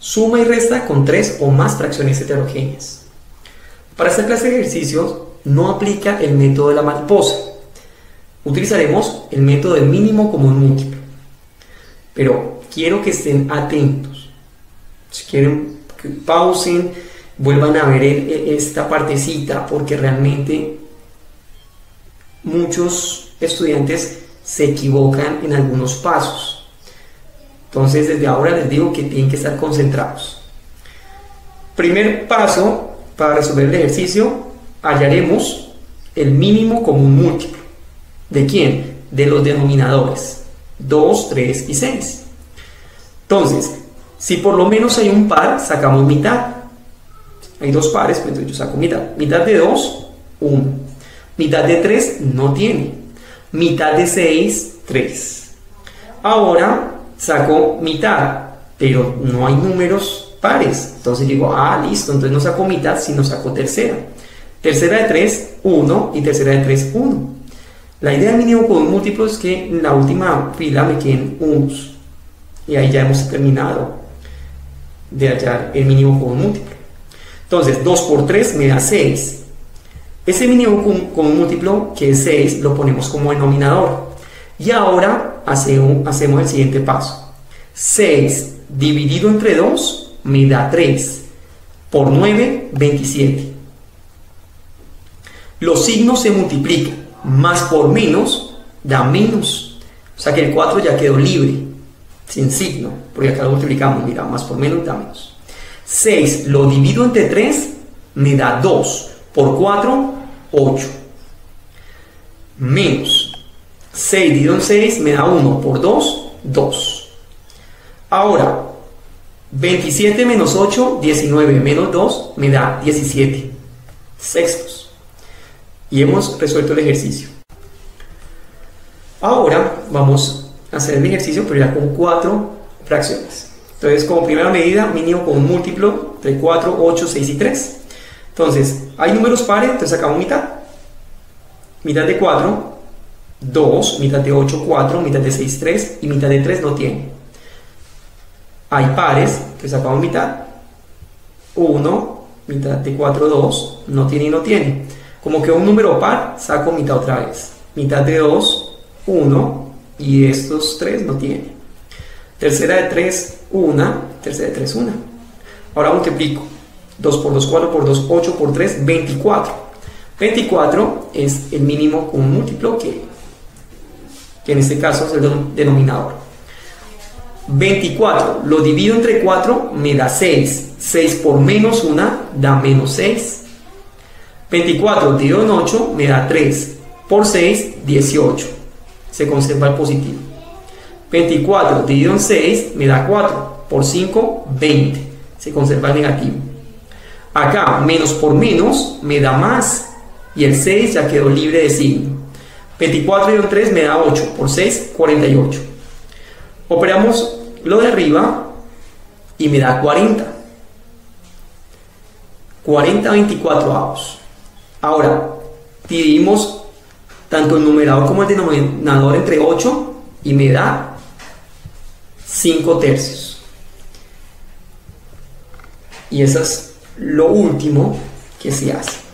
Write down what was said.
Suma y resta con tres o más fracciones heterogéneas. Para esta clase de ejercicios no aplica el método de la mariposa. Utilizaremos el método del mínimo común múltiplo. Pero quiero que estén atentos. Si quieren, que pausen, vuelvan a ver esta partecita porque realmente muchos estudiantes se equivocan en algunos pasos. Entonces desde ahora les digo que tienen que estar concentrados. Primer paso para resolver el ejercicio, hallaremos el mínimo común múltiplo. ¿De quién? De los denominadores 2, 3 y 6. Entonces, si por lo menos hay un par, sacamos mitad. Hay dos pares, pues yo saco mitad. Mitad de 2, 1. Mitad de 3 no tiene. Mitad de 6, 3. Ahora saco mitad, pero no hay números pares. Entonces digo, ah, listo, entonces no saco mitad, sino saco tercera. Tercera de 3, 1 y tercera de 3, 1. La idea del mínimo común múltiplo es que en la última fila me queden unos. Y ahí ya hemos terminado de hallar el mínimo común múltiplo. Entonces, 2 por 3 me da 6. Ese mínimo común múltiplo, que es 6, lo ponemos como denominador. Y ahora hacemos, el siguiente paso. 6 dividido entre 2 me da 3. Por 9, 27. Los signos se multiplican. Más por menos da menos. O sea que el 4 ya quedó libre, sin signo, porque acá lo multiplicamos. Mira, más por menos da menos. 6 lo divido entre 3 me da 2. Por 4, 8. Menos 6 dividido en 6 me da 1 por 2, 2. Ahora, 27 menos 8, 19 menos 2 me da 17 sextos. Y hemos resuelto el ejercicio. Ahora vamos a hacer el ejercicio, pero ya con 4 fracciones. Entonces, como primera medida, mínimo con un múltiplo de 4, 8, 6 y 3. Entonces, hay números pares, entonces sacamos mitad. Mitad de 4, 2, mitad de 8, 4, mitad de 6, 3 y mitad de 3 no tiene. Hay pares, entonces sacamos mitad. 1, mitad de 4, 2, no tiene y no tiene. Como que un número par, saco mitad otra vez. Mitad de 2, 1 y estos 3 no tiene. Tercera de 3, 1, tercera de 3, 1. Ahora multiplico. 2 por 2, 4 por 2, 8 por 3, 24. 24 es el mínimo un múltiplo que, en este caso es el denominador. 24 lo divido entre 4 me da 6. 6 por menos 1 da menos 6. 24 dividido en 8 me da 3. Por 6, 18. Se conserva el positivo. 24 dividido en 6 me da 4. Por 5, 20. Se conserva el negativo. Acá, menos por menos me da más. Y el 6 ya quedó libre de signo. 24 y 3 me da 8. Por 6, 48. Operamos lo de arriba y me da 40. 40 24 avos. Ahora, dividimos tanto el numerador como el denominador entre 8 y me da 5 tercios. Y eso es lo último que se hace.